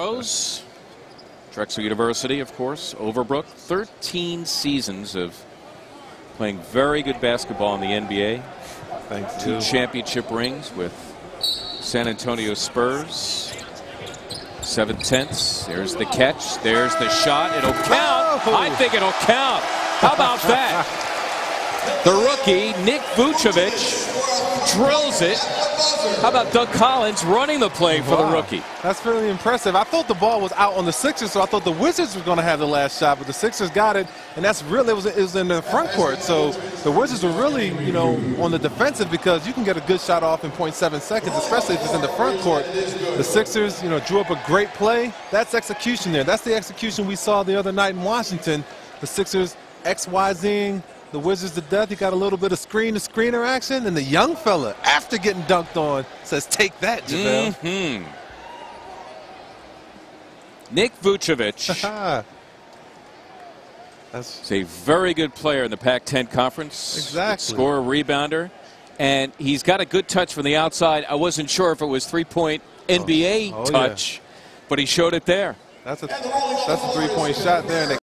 Rose, Drexel University, of course, Overbrook, 13 seasons of playing very good basketball in the NBA. Thank Two you. championship rings with San Antonio Spurs. Seven tenths. There's the catch. There's the shot. It'll count. Oh. I think it'll count. How about that? The rookie, Nick Vucevic, drills it. How about Doug Collins running the play for the rookie? That's really impressive. I thought the ball was out on the Sixers, so I thought the Wizards were going to have the last shot, but the Sixers got it, and that's really it was, it was in the front court. So the Wizards were really, you know, on the defensive because you can get a good shot off in 0.7 seconds, especially if it's in the front court. The Sixers, you know, drew up a great play. That's execution there. That's the execution we saw the other night in Washington. The Sixers XYZing the Wizards to death. He got a little bit of screen to screener action, and the young fella, after getting dunked on, says, "Take that, JaVale." Mhm. Nick Vucevic. That's is a very good player in the Pac-10 conference. Exactly. Scorer, rebounder, and he's got a good touch from the outside. I wasn't sure if it was three-point NBA Oh, yeah. touch, but he showed it there. that's a that's a three point shot there,